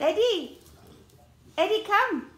Eddie. Eddie, come.